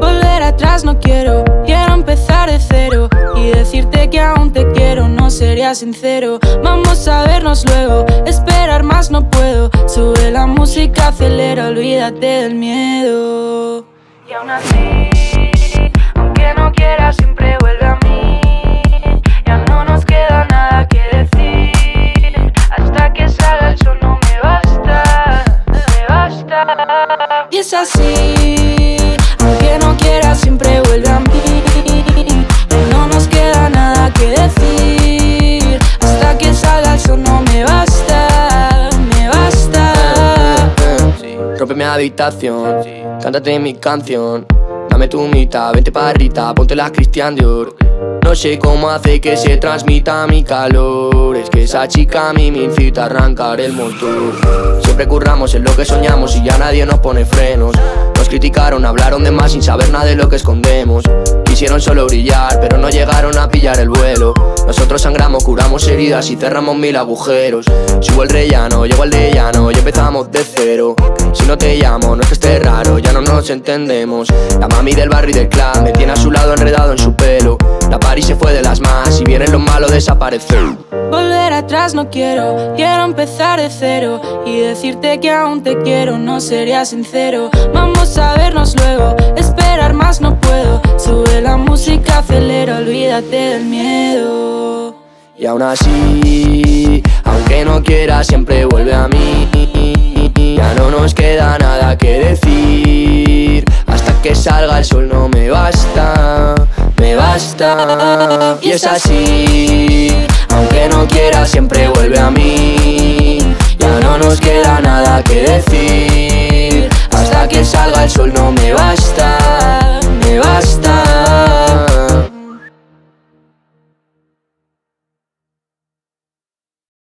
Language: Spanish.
Volver atrás no quiero, quiero empezar de cero y decirte que aún te quiero, no sería sincero. Vamos a vernos luego, esperar más no puedo. Sube la música, acelera, olvídate del miedo. Y aún así, aunque no quieras, siempre Y es así, aunque no quieras, siempre vuelve a mí. No nos queda nada que decir. Hasta que salga el sol no me basta, me basta. Rompe mi habitación, cántate mi canción. Dame tu mitad, vente parrita, ponte la Christian Dior. No sé cómo hace que se transmita mi calor. Es que esa chica a mí me incita a arrancar el motor. Siempre curramos en lo que soñamos y ya nadie nos pone frenos. Nos criticaron, hablaron de más sin saber nada de lo que escondemos. Quisieron solo brillar, pero no llegaron a pillar el vuelo. Nosotros sangramos, curamos heridas y cerramos mil agujeros. Subo el rellano, llego al de llano y empezamos de cero. Si no te llamo, no es que esté raro, ya no nos entendemos. La mami del barrio y del clan me tiene a su lado enredado en su desaparecer. Volver atrás no quiero, quiero empezar de cero y decirte que aún te quiero, no sería sincero. Vamos a vernos luego, esperar más no puedo. Sube la música, acelera, olvídate del miedo. Y aún así, aunque no quiera, siempre vuelve a mí. Ya no nos queda nada que basta. Y es así, aunque no quiera, siempre vuelve a mí. Ya no nos queda nada que decir. Hasta que salga el sol no